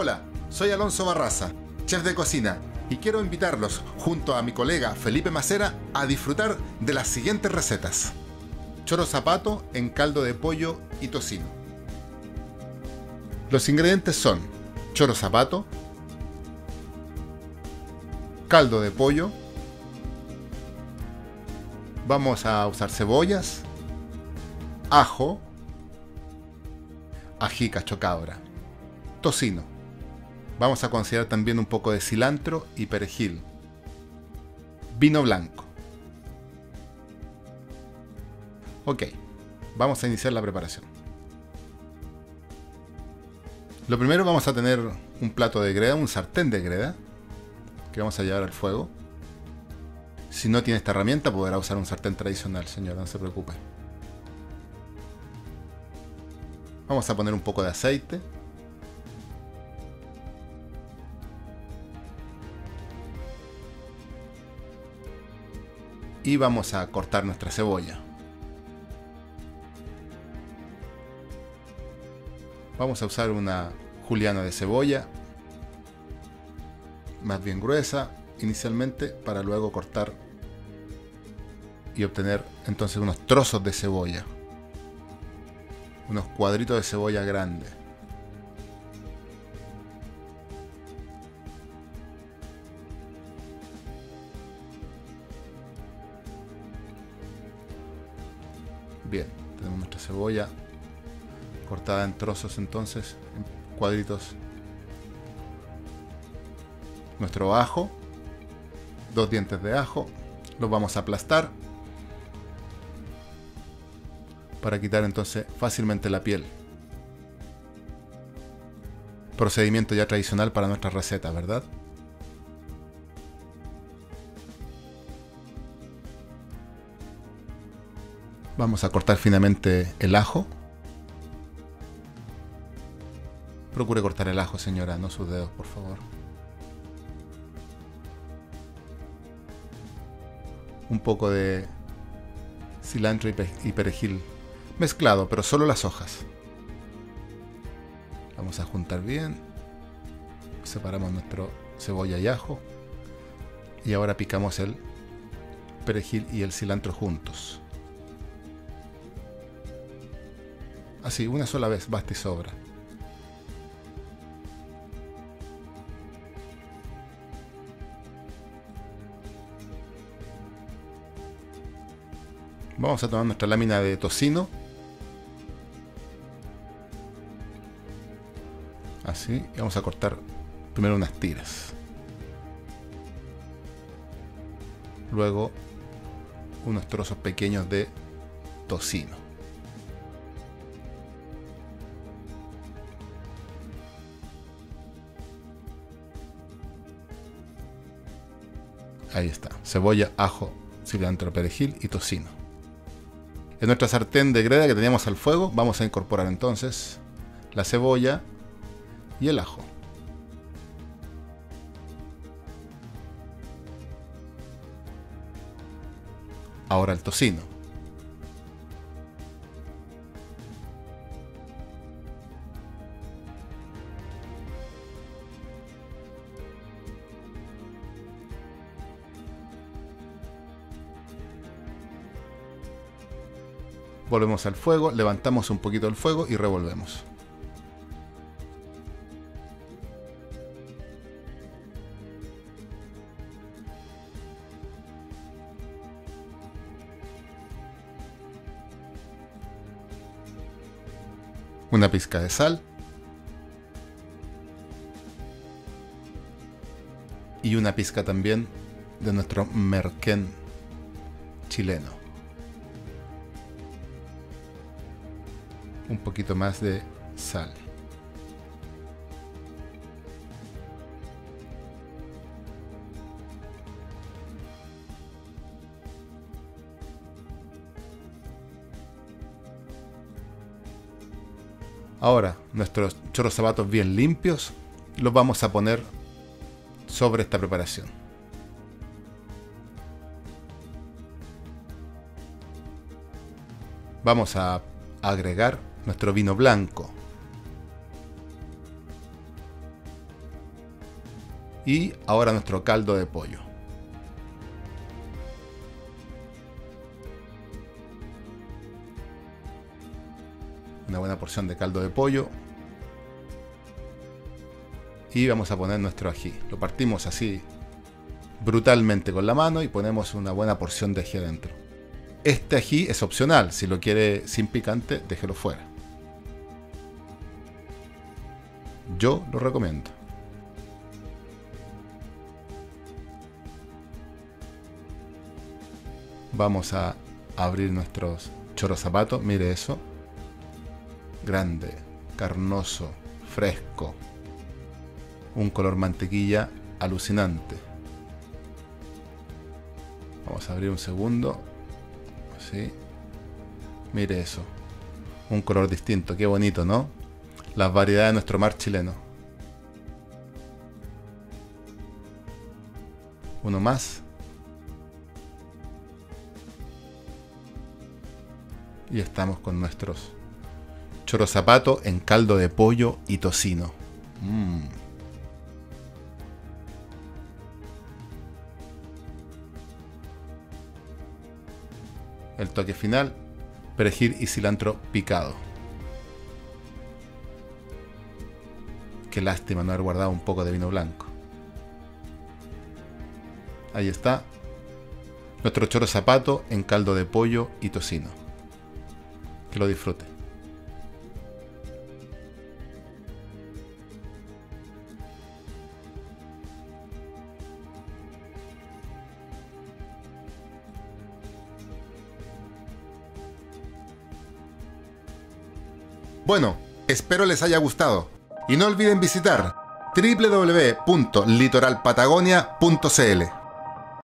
Hola, soy Alonso Barraza, chef de cocina, y quiero invitarlos, junto a mi colega Felipe Macera, a disfrutar de las siguientes recetas. Choro zapato en caldo de pollo y tocino. Los ingredientes son choro zapato, caldo de pollo, vamos a usar cebollas, ajo, ají cachocabra, tocino. Vamos a considerar también un poco de cilantro y perejil. Vino blanco. Ok, vamos a iniciar la preparación. Lo primero vamos a tener un plato de greda, un sartén de greda, que vamos a llevar al fuego. Si no tiene esta herramienta, podrá usar un sartén tradicional, señora, no se preocupe. Vamos a poner un poco de aceite. Y vamos a cortar nuestra cebolla. Vamos a usar una juliana de cebolla, más bien gruesa, inicialmente, para luego cortar y obtener entonces unos trozos de cebolla. Unos cuadritos de cebolla grande. Bien, tenemos nuestra cebolla cortada en trozos entonces, en cuadritos. Nuestro ajo, dos dientes de ajo, los vamos a aplastar para quitar entonces fácilmente la piel. Procedimiento ya tradicional para nuestra receta, ¿verdad? Vamos a cortar finamente el ajo. Procure cortar el ajo, señora, no sus dedos, por favor. Un poco de cilantro y perejil mezclado, pero solo las hojas. Vamos a juntar bien. Separamos nuestro cebolla y ajo. Y ahora picamos el perejil y el cilantro juntos. Así, una sola vez basta y sobra. Vamos a tomar nuestra lámina de tocino. Así. Y vamos a cortar primero unas tiras. Luego unos trozos pequeños de tocino. Ahí está. Cebolla, ajo, cilantro, perejil y tocino. En nuestra sartén de greda que teníamos al fuego, vamos a incorporar entonces la cebolla y el ajo. Ahora el tocino. Volvemos al fuego, levantamos un poquito el fuego y revolvemos. Una pizca de sal. Y una pizca también de nuestro merquén chileno. Un poquito más de sal. Ahora, nuestros chorros zapatos bien limpios los vamos a poner sobre esta preparación. Vamos a agregar nuestro vino blanco. Y ahora nuestro caldo de pollo. Una buena porción de caldo de pollo. Y vamos a poner nuestro ají. Lo partimos así brutalmente con la mano y ponemos una buena porción de ají adentro. Este ají es opcional, si lo quiere sin picante, déjelo fuera. Yo lo recomiendo. Vamos a abrir nuestros choros zapatos. Mire eso. Grande, carnoso, fresco. Un color mantequilla alucinante. Vamos a abrir un segundo. Así. Mire eso. Un color distinto. Qué bonito, ¿no? Las variedades de nuestro mar chileno. Uno más. Y estamos con nuestros choro zapato en caldo de pollo y tocino. Mm. El toque final, perejil y cilantro picado. Qué lástima no haber guardado un poco de vino blanco. Ahí está. Nuestro choro zapato en caldo de pollo y tocino. Que lo disfrute. Bueno, espero les haya gustado. Y no olviden visitar www.litoralpatagonia.cl.